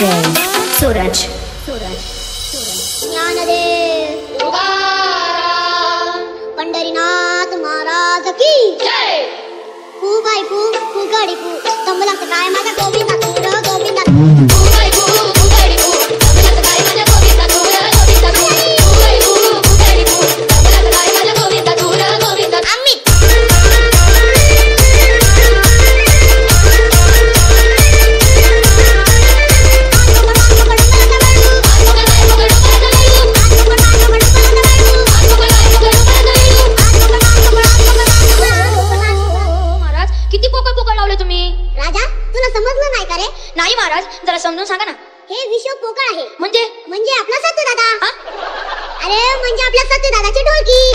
DJ Suraj. Suraj. ஞானதே Pandarinath Maharaj கி. பூபாய் பூ பூகாடி பூ தம்புலம் காயமாக கோவிந்தா கோவிந்தா महाराज जरा समजून सांगा ना. हे विश्व पोकळ आहे. म्हणजे? म्हणजे आपला सत्य दादा? अरे म्हणजे आपल्या सत्य दादाची ढोलकी.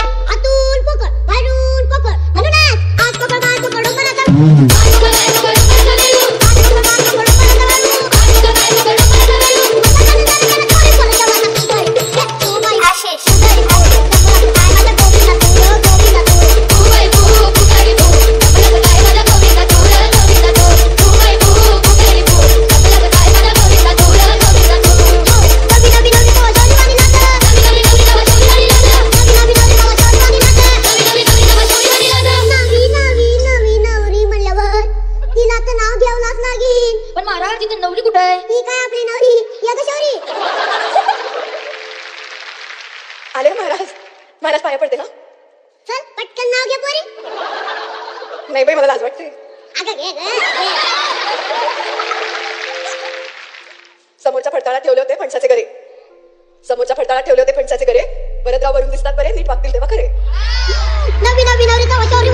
तिथे नवरी कुठं आहे? ही काय आपली नवरी या ग शौरी. आले महाराज. महाराज पाया पडते ना चल पटकन नाव घे पोरी. नाही बाई मला लाज वाटते. अगं घे ग घे. समोरच्या फडताळात ठेवले होते फणसाचे गरे. समोरच्या फडताळात ठेवले होते फणसाचे गरे. परत राव वरून दिसतात बरे नीट वागतील तेव्हा खरे. नवी नवी नवरी तेव्हा शौरी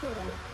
Cool.